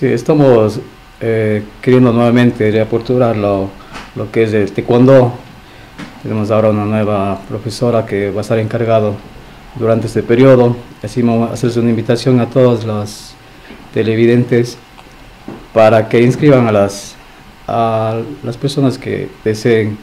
Sí, estamos eh, queriendo nuevamente reaperturar lo, lo que es el taekwondo. Tenemos ahora una nueva profesora que va a estar encargado durante este periodo. Así vamos a hacer una invitación a todos los televidentes para que inscriban a las, a las personas que deseen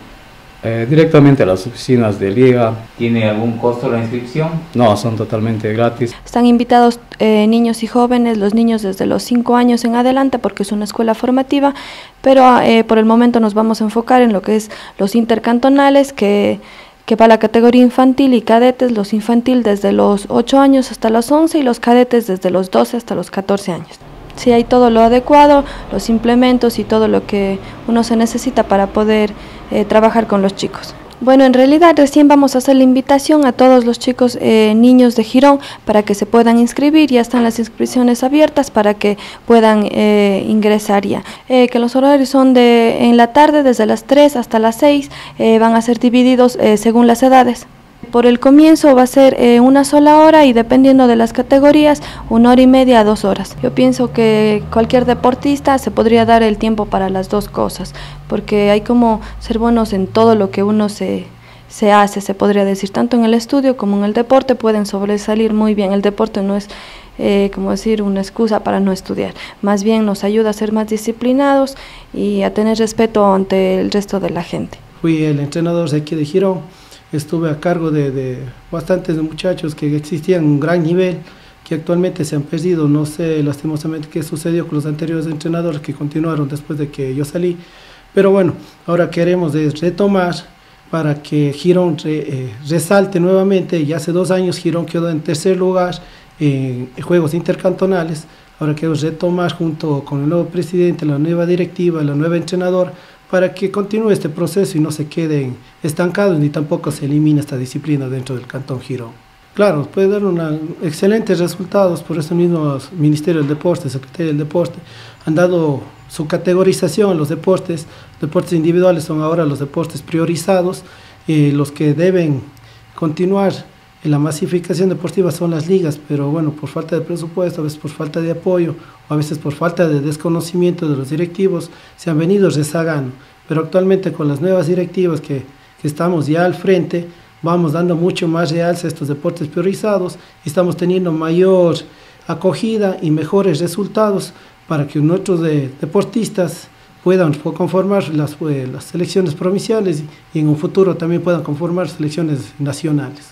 eh, directamente a las oficinas de Liga. ¿Tiene algún costo la inscripción? No, son totalmente gratis. Están invitados eh, niños y jóvenes, los niños desde los 5 años en adelante, porque es una escuela formativa, pero eh, por el momento nos vamos a enfocar en lo que es los intercantonales, que, que para la categoría infantil y cadetes, los infantil desde los 8 años hasta los 11 y los cadetes desde los 12 hasta los 14 años si hay todo lo adecuado, los implementos y todo lo que uno se necesita para poder eh, trabajar con los chicos. Bueno, en realidad recién vamos a hacer la invitación a todos los chicos eh, niños de Girón para que se puedan inscribir, ya están las inscripciones abiertas para que puedan eh, ingresar ya. que los horarios son de en la tarde desde las 3 hasta las 6, van a ser divididos según las edades. Por el comienzo va a ser eh, una sola hora y dependiendo de las categorías, una hora y media a dos horas. Yo pienso que cualquier deportista se podría dar el tiempo para las dos cosas, porque hay como ser buenos en todo lo que uno se, se hace, se podría decir, tanto en el estudio como en el deporte pueden sobresalir muy bien. El deporte no es, eh, como decir, una excusa para no estudiar, más bien nos ayuda a ser más disciplinados y a tener respeto ante el resto de la gente. Fui el entrenador de aquí de Girón estuve a cargo de, de bastantes muchachos que existían un gran nivel, que actualmente se han perdido. No sé lastimosamente qué sucedió con los anteriores entrenadores que continuaron después de que yo salí. Pero bueno, ahora queremos retomar para que Girón eh, resalte nuevamente. Ya hace dos años Girón quedó en tercer lugar en Juegos Intercantonales. Ahora queremos retomar junto con el nuevo presidente, la nueva directiva, la nueva entrenadora, para que continúe este proceso y no se queden estancados ni tampoco se elimine esta disciplina dentro del Cantón Girón. Claro, puede dar una, excelentes resultados, por eso mismo el Ministerio del Deporte, Secretaría del Deporte, han dado su categorización en los deportes. Deportes individuales son ahora los deportes priorizados, y los que deben continuar la masificación deportiva son las ligas, pero bueno, por falta de presupuesto, a veces por falta de apoyo, o a veces por falta de desconocimiento de los directivos, se han venido rezagando. Pero actualmente con las nuevas directivas que, que estamos ya al frente, vamos dando mucho más realce a estos deportes priorizados y estamos teniendo mayor acogida y mejores resultados para que nuestros deportistas puedan conformar las, eh, las selecciones provinciales y en un futuro también puedan conformar selecciones nacionales